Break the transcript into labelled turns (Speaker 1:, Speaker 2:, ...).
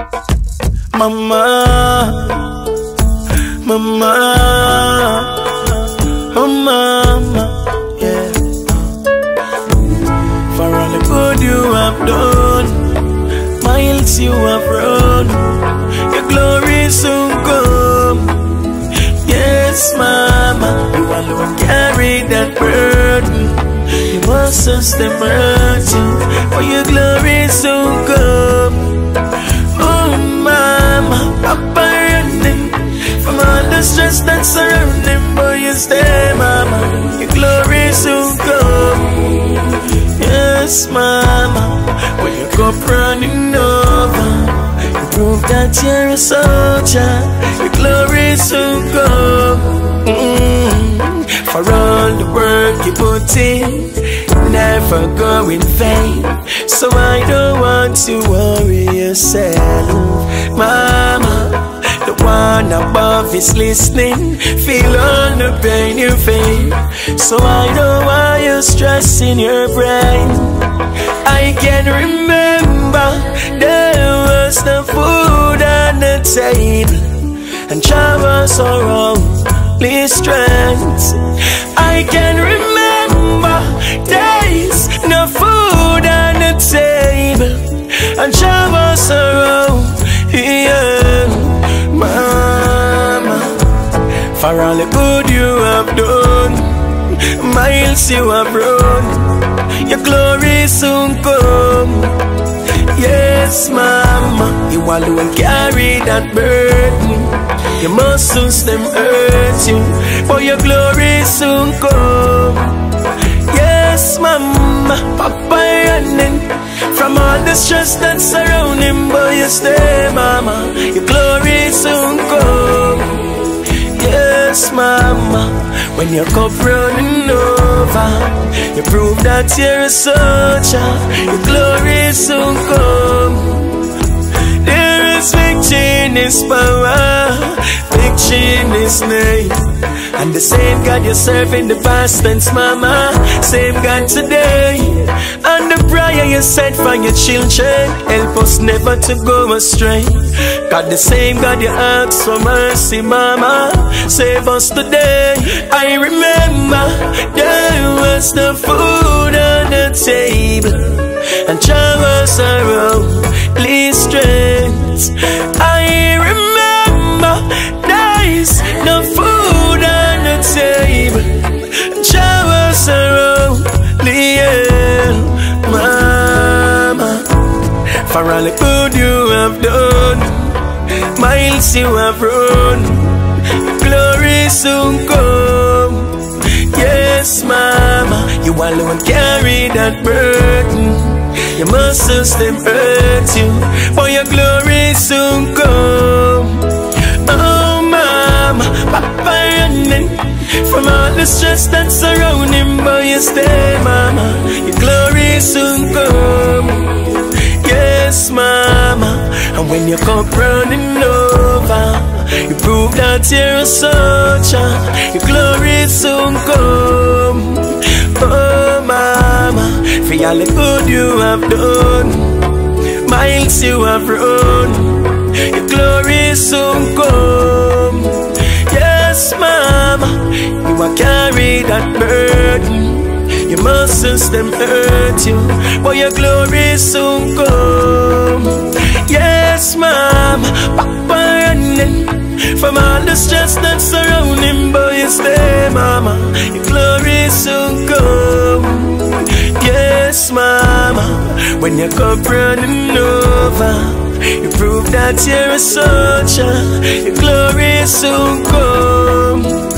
Speaker 1: Mama, mama, oh mama, yeah. For all the good you have done, miles you have run, your glory soon come. Yes, mama, you alone carry that burden. You must sustain burden, for your glory soon come. Mama, papa running from all the stress that's surrounding, boy, you stay, mama. Your glory soon come. Yes, mama, when you go running over, you prove that you're a soldier. Your glory soon come. Mm, For all the work you put in, never go in vain. So I don't want to worry yourself, mama. The one above is listening. Feel all the pain you feel. So I don't want you stressing your brain. I can remember there was the food on the table and Java are please strength. I can remember days For all the good you have done, miles you have run, your glory soon come. Yes, mama, you alone carry that burden. Your muscles them hurt you, but your glory soon come. Yes, mama, papa running from all the stress that's surrounding, but you stay, mama. When your cup running over, you prove that you're a soldier. Your glory soon come. There is victory in His power, victory in His name. And the same God you serve in the past tense, mama, same God today. And the prayer you said for your children, help us never to go astray. God, the same God you ask for mercy, mama, save us today. I remember there was the food on the table, and Java sorrow, please strength. For all the good you have done, miles you have run, glory soon come. Yes, mama, you alone carry that burden. Your muscles them hurt you, but your glory soon come. Oh, mama, papa running from all the stress that's surrounding, when you come running over, you prove that you're a soldier. Your glory soon come. Oh, mama. For all the good you have done, miles you have run. Your glory soon come. Yes, mama. You are carry that burden. Your muscles them hurt you, but your glory soon come. Yes, mama, papa running from all the stress that's surrounding, but you stay, mama. Your glory soon come. Yes, mama, when you come running over, you prove that you're a soldier. Your glory soon come.